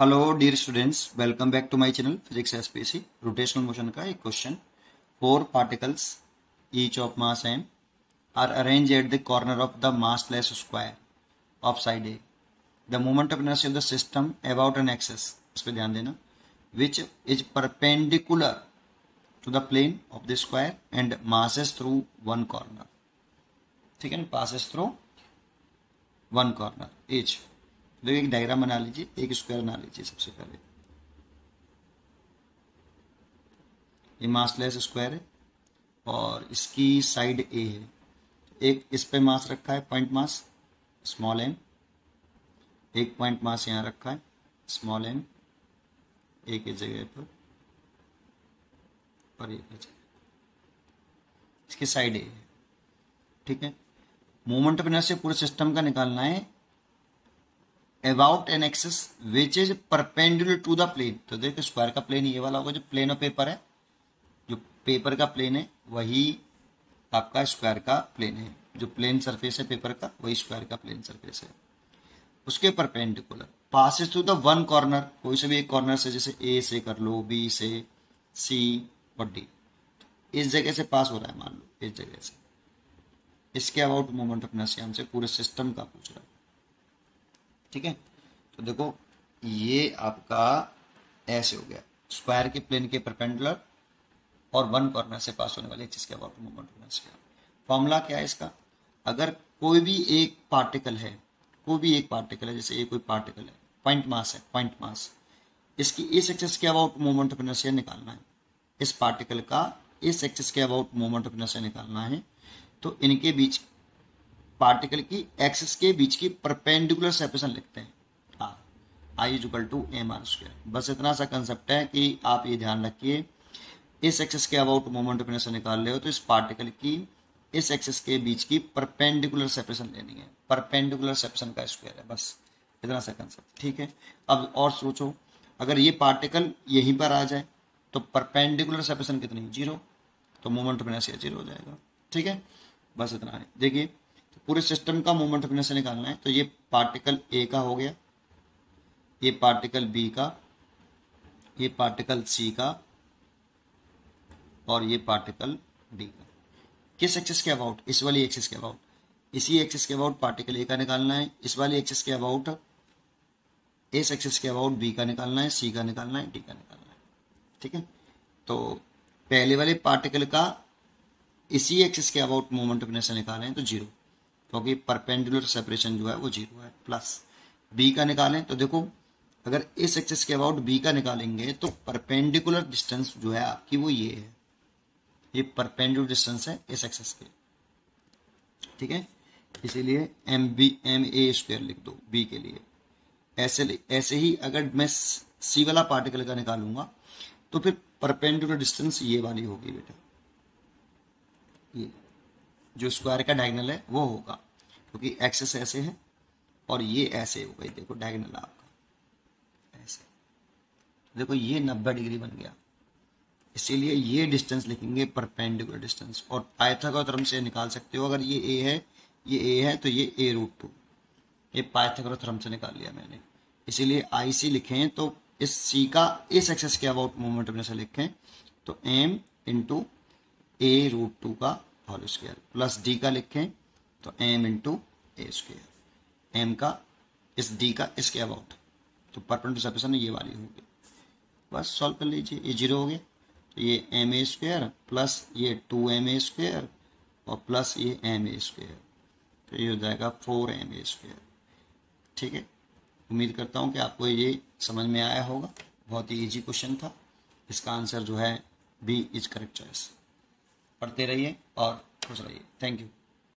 Hello dear students welcome back to my channel physics SPC rotational motion का एक question four particles each of mass m are arrange at the corner of the massless square of side a the moment of inertia of the system about an axis इस पर ध्यान देना which is perpendicular to the plane of the square and passes through one corner ठीक है passes through one corner एच देखो, एक diagram बना लीजिए, एक स्क्वायर बना लीजिए सबसे पहले। ये मासलेस स्क्वायर है और इसकी साइड ए है। एक इस पे मास रखा है पॉइंट मास स्मॉल एम एक पॉइंट मास यहाँ रखा है स्मॉल एम एक जगह पर और एक जगह। इसकी साइड ए है। ठीक है? मोमेंट ऑफ़ से पूरे सिस्टम का निकालना है। About an axis which is perpendicular to the plane तो देखो स्क्वायर का प्लेन ये वाला होगा जो प्लेन ऑफ़ पेपर है। जो पेपर का प्लेन है, वही आपका स्क्वायर का प्लेन है। जो प्लेन सरफेस है पेपर का, वही स्क्वायर का प्लेन सरफेस है। उसके perpendicular passes through the one corner कोई से भी एक कॉर्नर से, जैसे ए से कर लो बी से सी और डी इस जगह से पास हो रहा है, मान लो, इस जगह से। इसके अबाउट मोमेंट ऑफ़ इनर्शिया हमसे पूरे सिस्टम का पूछ रहा है। ठीक है? तो देखो, ये आपका ऐसे हो गया। स्क्वायर के प्लेन के परपेंडुलर और वन कॉर्नर से पास होने वाले चीज़ के अबाउट चाहिए फॉर्मूला क्या। है इसका? अगर कोई भी एक पार्टिकल है, कोई भी एक पार्टिकल है, जैसे ये कोई पार्टिकल है पॉइंट मास है पॉइंट मास इसकी इस एक्सेस के अबाउट मूवमेंट ऑफ़ इनर्शिया निकालना है। इस पार्टिकल का इस एक्सेस के अबाउट मूवमेंट ऑफ़ इनर्शिया निकालना है। तो इनके बीच पार्टिकल की एक्सिस के बीच की परपेंडिकुलर सेपरेशन लिखते हैं। I is equal to m r square बस इतना सा कंसेप्ट है कि आप ये ध्यान रखिए, इस एक्सिस के अबाउट मोमेंट ऑफ़ इनर्शिया निकाल रहे हो तो इस पार्टिकल की, इस एक्सिस के बीच की परपेंडिकुलर सेपरेशन लेनी है। परपेंडिकुलर सेपरेशन का स्क्वायर है, बस इतना सा कंसेप्ट ठीक है? अब और सोचो, अगर ये पार्टिकल यहीं पर आ जाए तो परपेंडिकुलर सेपरेशन कितनी? ज़ीरो तो मोमेंट ऑफ़ इनर्शिया ज़ीरो हो जाएगा, ठीक है? बस इतना है। देखिए तो पूरे सिस्टम का मोमेंट ऑफ़ इनर्शिया निकालना है। तो ये पार्टिकल ए का हो गया, ये पार्टिकल बी का, ये पार्टिकल सी का, और ये पार्टिकल डी का। किस एक्सिस के अबाउट इस वाली एक्सिस के अबाउट इसी एक्सिस के अबाउट पार्टिकल ए का निकालना है, इस वाली एक्सिस के अबाउट इस एक्सिस के अबाउट बी का निकालना है सी का निकालना है डी का निकालना है। ठीक है? तो पहले वाले पार्टिकल का इसी एक्सिस के अबाउट मोमेंट ऑफ़ इनर्शिया निकालें तो ज़ीरो क्योंकि परपेंडुलर सेपरेशन जो है वो ज़ीरो है प्लस बी का निकालें तो देखो, अगर इस एक्सिस के अबाउट बी का निकालेंगे तो परपेंडिकुलर डिस्टेंस जो है आपकी वो ये है। ये परपेंडुलर डिस्टेंस है इस एक्सिस के। ठीक है? इसीलिए m b m a square लिख दो बी के लिए। ऐसे ऐसे ही अगर मैं सी वाला पार्टिकल का निकालूँगा तो फिर परपेंडुलर डिस्टेंस ये वाली होगी बेटा। ये। जो स्क्वायर का डायगनल है, वो होगा। क्योंकि तो एक्सेस ऐसे है और ये ऐसे होगा ये देखो डायगनल आपका। ऐसे। देखो, ये 90 डिग्री बन गया। इसीलिए ये डिस्टेंस लिखेंगे परपेंडिकुलर डिस्टेंस और पाइथागोरस से निकाल सकते हो। अगर ये ए है, ये ए है तो ये ए रूट टू ये पाइथागोरस से निकाल लिया मैंने। इसीलिए आई सी लिखें तो इस सी का इस एक्सेस के अबाउट मोमेंट में से लिखें। तो m into a root two का होल स्क्वायर प्लस डी का लिखें तो m into a square m का, इस डी का इसके अबाउट तो परपेंडिकुलर सेपरेशन ये वाली होगी। बस सॉल्व कर लीजिए, ये ज़ीरो हो गया। तो ये एम ए स्क्वायर प्लस ये टू एम ए स्क्वायर और प्लस ये एम ए स्क्वायर तो ये हो जाएगा फोर एम ए स्क्वायर ठीक है? उम्मीद करता हूँ कि आपको ये समझ में आया होगा। बहुत ही ईजी क्वेश्चन था। इसका आंसर जो है बी इज़ करेक्ट चॉइस पढ़ते रहिए और खुश रहिए। Thank you